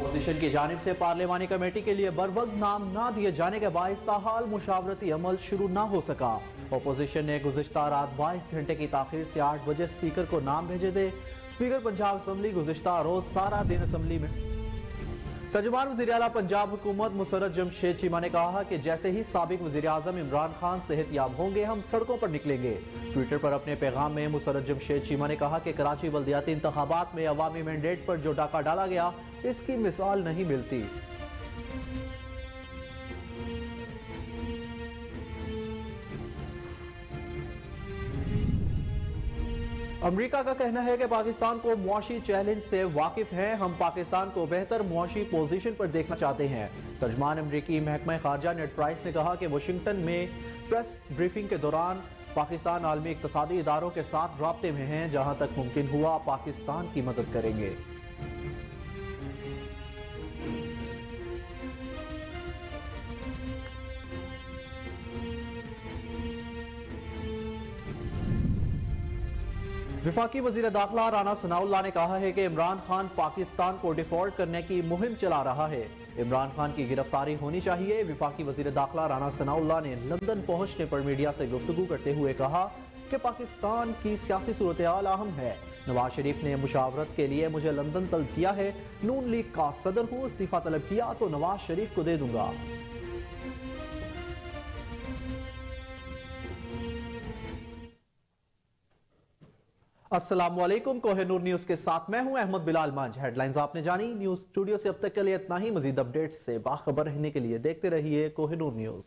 Opposition की जानब ऐसी पार्लियामानी कमेटी के लिए बर वक्त नाम न ना दिए जाने के बायस ताहाल मुशावरती अमल शुरू न हो सका। अपोजिशन ने गुजशत रात बाईस घंटे की ताखिर ऐसी आठ बजे स्पीकर को नाम भेजे थे। स्पीकर पंजाब असम्बली गुजशत रोज सारा दिन असम्बली में तर्जुमान वजी अला पंजाब हुकूमत मुसरत जमशेद चीमा ने कहा कि जैसे ही सबक वजी अजम इमरान खान सेहत याब होंगे, हम सड़कों पर निकलेंगे। ट्विटर पर अपने पैगाम में मुसरत जमशेद चीमा ने कहा कि कराची बल्दियाती इंतबात में अवामी मैंडेट पर जो डाका डाला गया, इसकी मिसाल नहीं मिलती। अमरीका का कहना है कि पाकिस्तान को मुआशी चैलेंज से वाकिफ है। हम पाकिस्तान को बेहतर मुआशी पोजीशन पर देखना चाहते हैं। तर्जमान अमरीकी महकमा खारजा नेट प्राइस ने कहा कि वाशिंगटन में प्रेस ब्रीफिंग के दौरान पाकिस्तान आलमी इकतदी इदारों के साथ रबते में हैं, जहाँ तक मुमकिन हुआ पाकिस्तान की मदद करेंगे। विफाकी वज़ीर दाखिला राना सनाउल्ला ने कहा है कि इमरान खान पाकिस्तान को डिफ़ॉल्ट करने की मुहिम चला रहा है। इमरान खान की गिरफ्तारी होनी चाहिए, विफाकी वज़ीर दाखिला राना सनाउल्ला ने लंदन पहुँचने पर मीडिया से गुफ्तु करते हुए कहा कि पाकिस्तान की सियासी सूरत अहम है। नवाज़ शरीफ ने मुशावरत के लिए मुझे लंदन तलब किया है। नून लीग का सदर हूँ, इस्तीफा तलब किया तो नवाज़ शरीफ को दे दूँगा। कोहनूर कोहिनूर न्यूज़ के साथ मैं हूँ अहमद बिलाल मांझ। हेडलाइंस आपने जानी, न्यूज़ स्टूडियो से अब तक के लिए इतना ही। मजीद अपडेट्स से बाखबर रहने के लिए देखते रहिए कोहनूर न्यूज़।